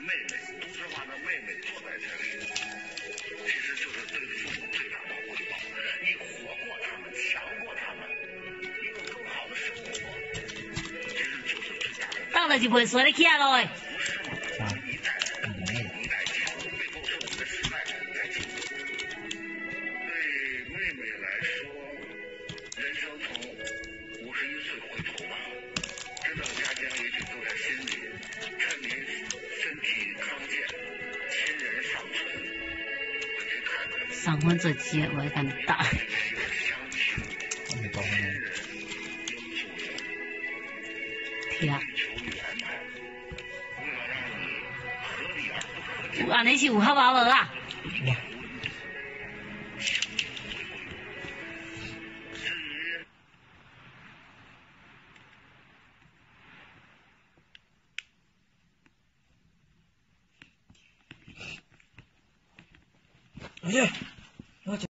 妹妹，都市化的妹妹坐在这里，其实就是对父母最大的回报。你活过他们，强过他们，你有更好的生活，其实就是最大的。到了就会说得起来了上婚这期我也看大。这是乡亲、没搞亲人、优秀的天，求圆满，为了让你合理而不可见。啊那些五号娃娃啊，哎呀，Давайте